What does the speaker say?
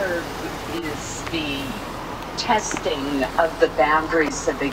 other is the testing of the boundaries of the.